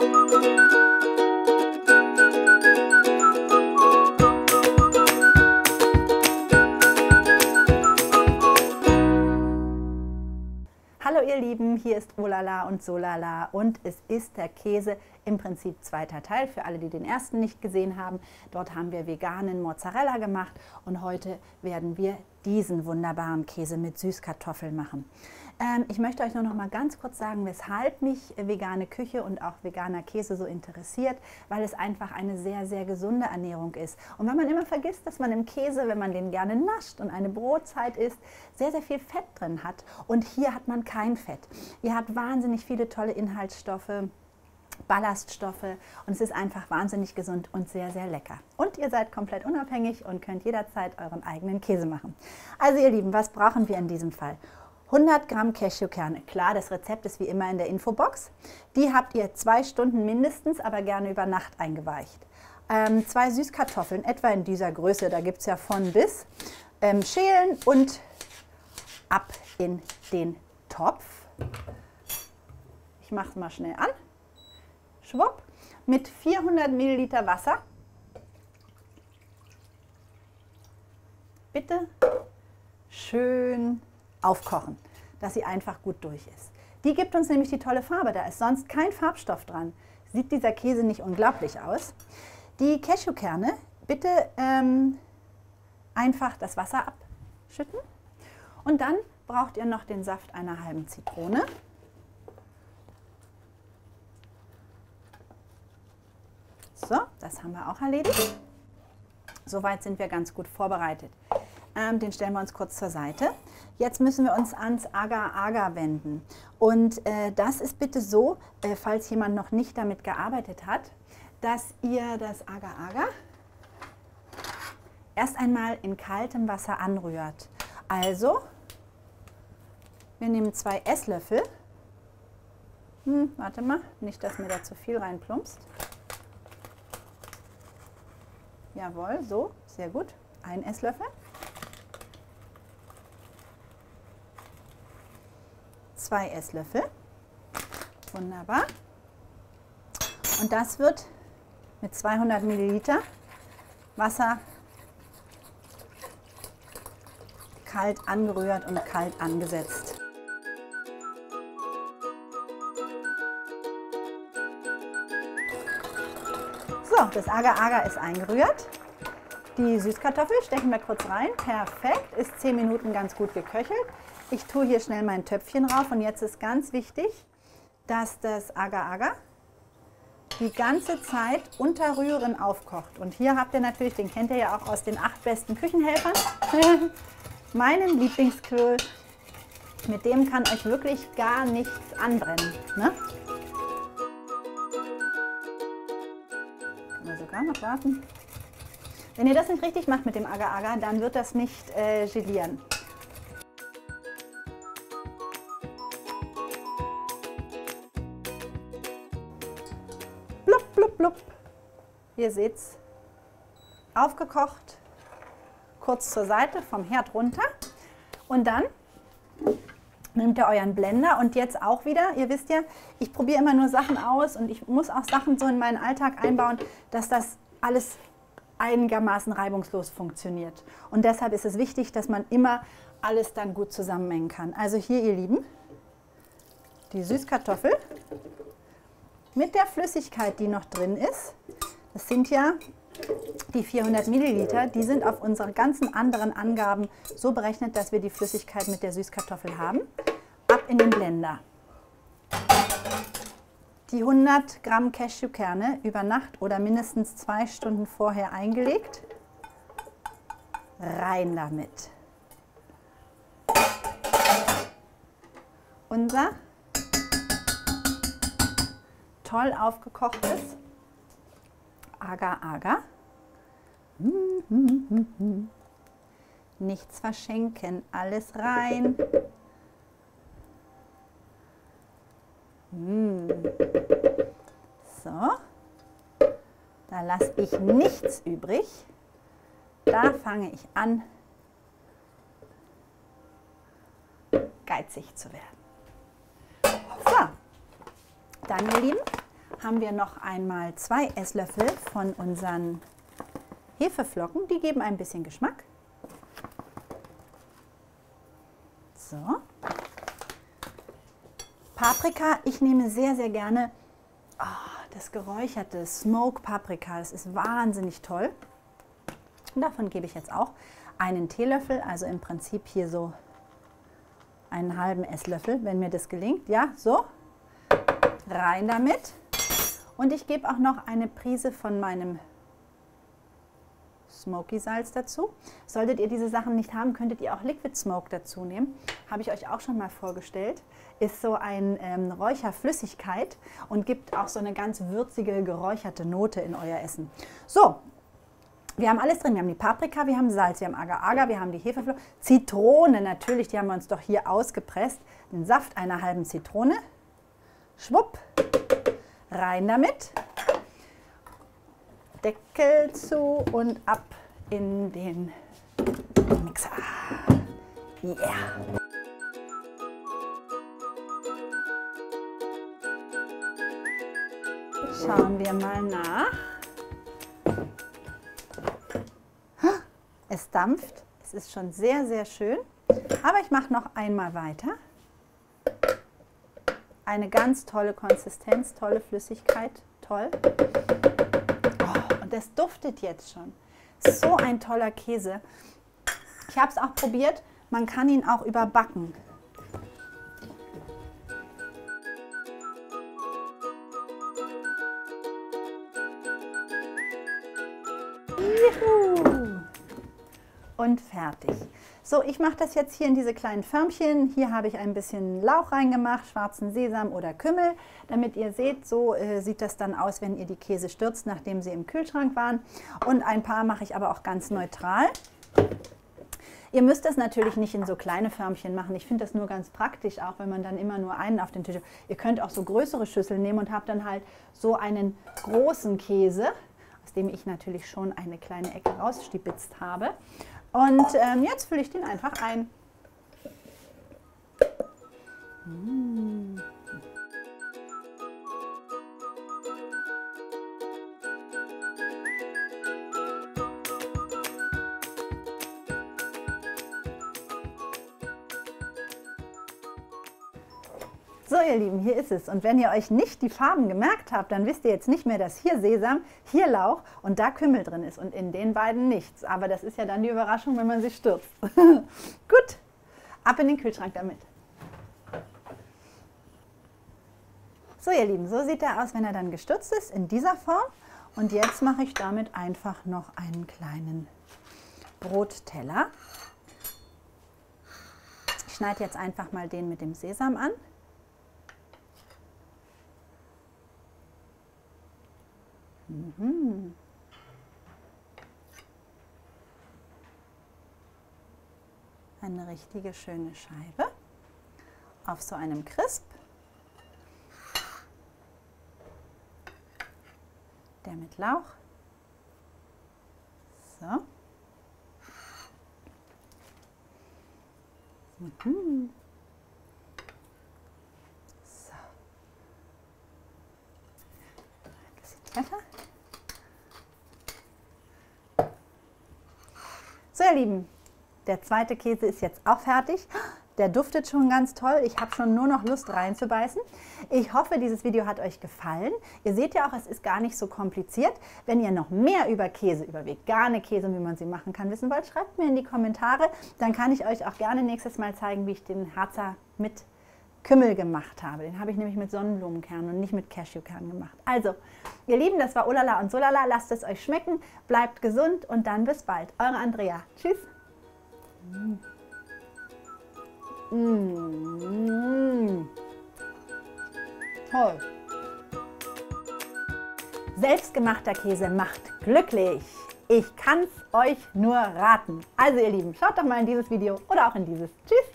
Hallo ihr Lieben, hier ist Olala und Solala und es ist der Käse im Prinzip zweiter Teil für alle, die den ersten nicht gesehen haben. Dort haben wir veganen Mozzarella gemacht und heute werden wir diesen wunderbaren Käse mit Süßkartoffeln machen. Ähm, ich möchte euch nur noch mal ganz kurz sagen, weshalb mich vegane Küche und auch veganer Käse so interessiert, weil es einfach eine sehr, sehr gesunde Ernährung ist. Und wenn man immer vergisst, dass man im Käse, wenn man den gerne nascht und eine Brotzeit isst, sehr, sehr viel Fett drin hat. Und hier hat man kein Fett. Ihr habt wahnsinnig viele tolle Inhaltsstoffe. Ballaststoffe und es ist einfach wahnsinnig gesund und sehr, sehr lecker. Und ihr seid komplett unabhängig und könnt jederzeit euren eigenen Käse machen. Also ihr Lieben, was brauchen wir in diesem Fall? 100 Gramm Cashewkerne. Klar, das Rezept ist wie immer in der Infobox. Die habt ihr zwei Stunden mindestens, aber gerne über Nacht eingeweicht. Ähm, zwei Süßkartoffeln, etwa in dieser Größe, da gibt es ja von bis. Ähm, schälen und ab in den Topf. Ich mache es mal schnell an. Schwupp. Mit 400 Milliliter Wasser. Bitte schön aufkochen, dass sie einfach gut durch ist. Die gibt uns nämlich die tolle Farbe, da ist sonst kein Farbstoff dran. Sieht dieser Käse nicht unglaublich aus. Die Cashewkerne, bitte ähm, einfach das Wasser abschütten und dann braucht ihr noch den Saft einer halben Zitrone. So, das haben wir auch erledigt. Soweit sind wir ganz gut vorbereitet. Ähm, den stellen wir uns kurz zur Seite. Jetzt müssen wir uns ans Agar-Agar wenden. Und äh, das ist bitte so, äh, falls jemand noch nicht damit gearbeitet hat, dass ihr das Agar-Agar erst einmal in kaltem Wasser anrührt. Also, wir nehmen zwei Esslöffel. Hm, warte mal, nicht, dass mir da zu viel reinplumpst. Jawohl, so, sehr gut. Ein Esslöffel. zwei Esslöffel. Wunderbar. Und das wird mit 200 Milliliter Wasser kalt angerührt und kalt angesetzt. So, das Agar-Agar ist eingerührt. Die Süßkartoffel stechen wir kurz rein. Perfekt, ist 10 Minuten ganz gut geköchelt. Ich tue hier schnell mein Töpfchen rauf und jetzt ist ganz wichtig, dass das Agar-Agar die ganze Zeit unter Rühren aufkocht. Und hier habt ihr natürlich, den kennt ihr ja auch aus den acht besten Küchenhelfern, meinen Lieblingsquirl. Mit dem kann euch wirklich gar nichts anbrennen. Ne? Noch warten. Wenn ihr das nicht richtig macht mit dem Agar-Agar, dann wird das nicht äh, gelieren. blub, blub. Ihr seht es, aufgekocht, kurz zur Seite, vom Herd runter. Und dann nehmt ihr euren Blender und jetzt auch wieder, ihr wisst ja, ich probiere immer nur Sachen aus und ich muss auch Sachen so in meinen Alltag einbauen, dass das alles einigermaßen reibungslos funktioniert. Und deshalb ist es wichtig, dass man immer alles dann gut zusammenmengen kann. Also hier, ihr Lieben, die Süßkartoffel mit der Flüssigkeit, die noch drin ist, das sind ja die 400 Milliliter, die sind auf unsere ganzen anderen Angaben so berechnet, dass wir die Flüssigkeit mit der Süßkartoffel haben. Ab in den Blender. Die 100 Gramm Cashewkerne über Nacht oder mindestens zwei Stunden vorher eingelegt. Rein damit. Unser toll aufgekochtes Agar-Agar. Nichts verschenken, alles rein. So, da lasse ich nichts übrig. Da fange ich an, geizig zu werden. So, dann ihr Lieben, haben wir noch einmal zwei Esslöffel von unseren Hefeflocken. Die geben ein bisschen Geschmack. So. Paprika, ich nehme sehr, sehr gerne oh, das geräucherte Smoke Paprika. Das ist wahnsinnig toll. Davon gebe ich jetzt auch einen Teelöffel, also im Prinzip hier so einen halben Esslöffel, wenn mir das gelingt. Ja, so. Rein damit. Und ich gebe auch noch eine Prise von meinem Smoky Salz dazu. Solltet ihr diese Sachen nicht haben, könntet ihr auch Liquid Smoke dazu nehmen. Habe ich euch auch schon mal vorgestellt. Ist so ein ähm, Räucherflüssigkeit und gibt auch so eine ganz würzige, geräucherte Note in euer Essen. So, wir haben alles drin. Wir haben die Paprika, wir haben Salz, wir haben Agar-Agar, wir haben die Hefeflocken, Zitrone natürlich, die haben wir uns doch hier ausgepresst. Den Saft einer halben Zitrone. Schwupp, rein damit. Deckel zu und ab in den Mixer. Yeah. Schauen wir mal nach. Es dampft. Es ist schon sehr, sehr schön. Aber ich mache noch einmal weiter. Eine ganz tolle Konsistenz, tolle Flüssigkeit, toll. Das duftet jetzt schon. So ein toller Käse. Ich habe es auch probiert. Man kann ihn auch überbacken. Juhu und fertig. So, ich mache das jetzt hier in diese kleinen Förmchen. Hier habe ich ein bisschen Lauch reingemacht, schwarzen Sesam oder Kümmel, damit ihr seht, so äh, sieht das dann aus, wenn ihr die Käse stürzt, nachdem sie im Kühlschrank waren. Und ein paar mache ich aber auch ganz neutral. Ihr müsst das natürlich nicht in so kleine Förmchen machen. Ich finde das nur ganz praktisch, auch wenn man dann immer nur einen auf den Tisch hat. Ihr könnt auch so größere Schüsseln nehmen und habt dann halt so einen großen Käse, aus dem ich natürlich schon eine kleine Ecke rausstibitzt habe. Und ähm, jetzt fülle ich den einfach ein. Mmh. So ihr Lieben, hier ist es. Und wenn ihr euch nicht die Farben gemerkt habt, dann wisst ihr jetzt nicht mehr, dass hier Sesam, hier Lauch und da Kümmel drin ist und in den beiden nichts. Aber das ist ja dann die Überraschung, wenn man sich stürzt. Gut, ab in den Kühlschrank damit. So ihr Lieben, so sieht er aus, wenn er dann gestürzt ist, in dieser Form. Und jetzt mache ich damit einfach noch einen kleinen Brotteller. Ich schneide jetzt einfach mal den mit dem Sesam an. Mhm. Eine richtige schöne Scheibe auf so einem Crisp. Der mit Lauch. So. Mhm. So. Ein bisschen Pfeffer. So ihr Lieben, der zweite Käse ist jetzt auch fertig. Der duftet schon ganz toll. Ich habe schon nur noch Lust reinzubeißen. Ich hoffe, dieses Video hat euch gefallen. Ihr seht ja auch, es ist gar nicht so kompliziert. Wenn ihr noch mehr über Käse, über vegane Käse und wie man sie machen kann, wissen wollt, schreibt mir in die Kommentare. Dann kann ich euch auch gerne nächstes Mal zeigen, wie ich den Harzer mit Kümmel gemacht habe. Den habe ich nämlich mit Sonnenblumenkernen und nicht mit Cashewkernen gemacht. Also, ihr Lieben, das war Olala und Solala. Lasst es euch schmecken, bleibt gesund und dann bis bald. Eure Andrea. Tschüss. Mmh. Toll. Selbstgemachter Käse macht glücklich. Ich kann es euch nur raten. Also ihr Lieben, schaut doch mal in dieses Video oder auch in dieses. Tschüss.